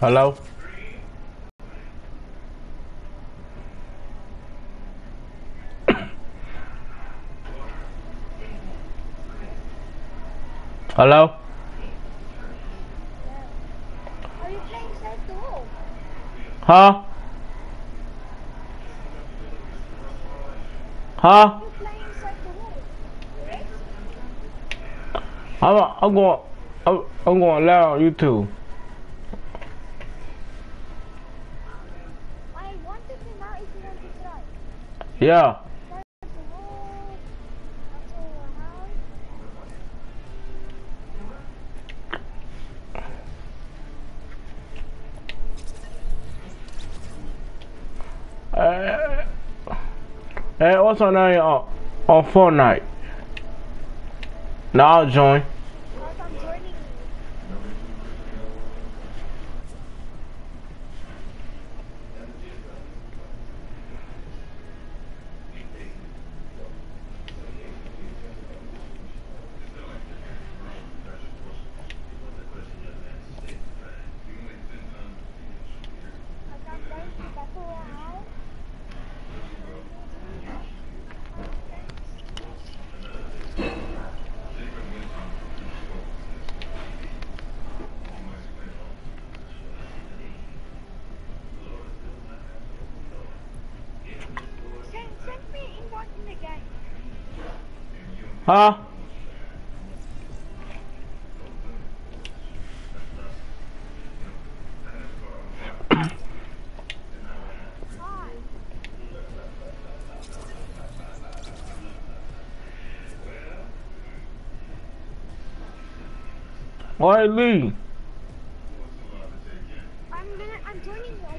Hello? Hello? Are you playing the Wall? Huh? Huh? I'm, I'm going, I'm, I'm going live on YouTube. Yeah. Eh, eh, eh, uh, hey, what's on, on Fortnite? Now I'll join. Huh? Hi. Why Lee? I'm gonna. I'm joining you. I.